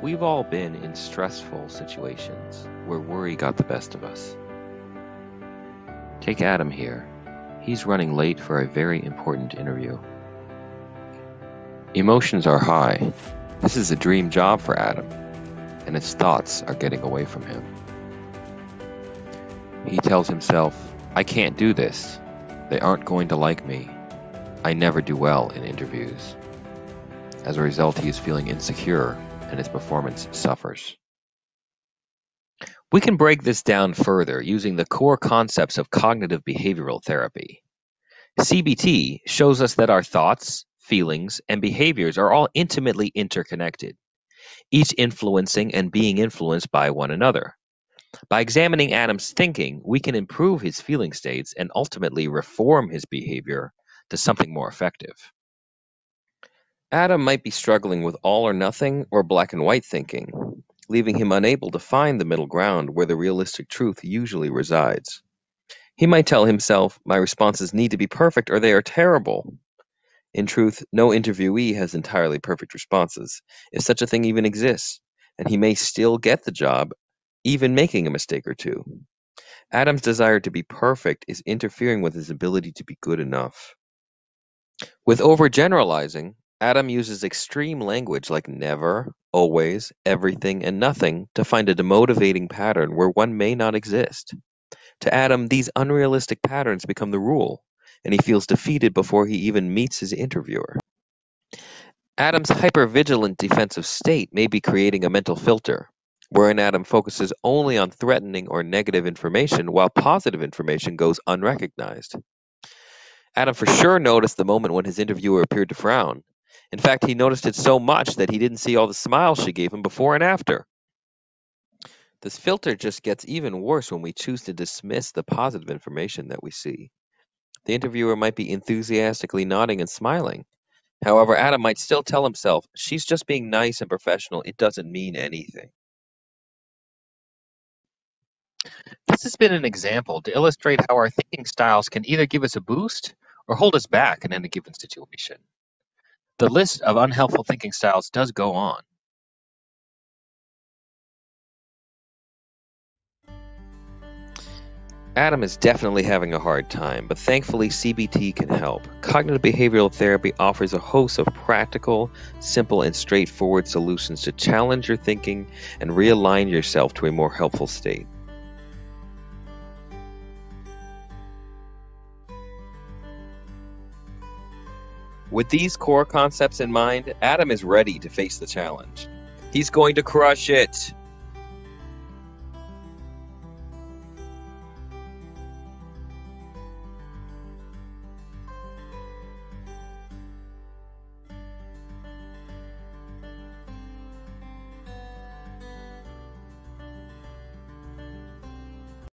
We've all been in stressful situations where worry got the best of us. Take Adam here. He's running late for a very important interview. Emotions are high. This is a dream job for Adam, and his thoughts are getting away from him. He tells himself, I can't do this. They aren't going to like me. I never do well in interviews. As a result, he is feeling insecure and his performance suffers. We can break this down further using the core concepts of cognitive behavioral therapy. CBT shows us that our thoughts, feelings, and behaviors are all intimately interconnected, each influencing and being influenced by one another. By examining Adam's thinking, we can improve his feeling states and ultimately reform his behavior to something more effective. Adam might be struggling with all or nothing or black and white thinking, leaving him unable to find the middle ground where the realistic truth usually resides. He might tell himself, My responses need to be perfect or they are terrible. In truth, no interviewee has entirely perfect responses, if such a thing even exists, and he may still get the job, even making a mistake or two. Adam's desire to be perfect is interfering with his ability to be good enough. With overgeneralizing, Adam uses extreme language like never, always, everything, and nothing to find a demotivating pattern where one may not exist. To Adam, these unrealistic patterns become the rule, and he feels defeated before he even meets his interviewer. Adam's hypervigilant defensive state may be creating a mental filter, wherein Adam focuses only on threatening or negative information while positive information goes unrecognized. Adam for sure noticed the moment when his interviewer appeared to frown, in fact, he noticed it so much that he didn't see all the smiles she gave him before and after. This filter just gets even worse when we choose to dismiss the positive information that we see. The interviewer might be enthusiastically nodding and smiling. However, Adam might still tell himself, she's just being nice and professional. It doesn't mean anything. This has been an example to illustrate how our thinking styles can either give us a boost or hold us back in any given situation. The list of unhelpful thinking styles does go on. Adam is definitely having a hard time, but thankfully CBT can help. Cognitive behavioral therapy offers a host of practical, simple, and straightforward solutions to challenge your thinking and realign yourself to a more helpful state. With these core concepts in mind, Adam is ready to face the challenge. He's going to crush it.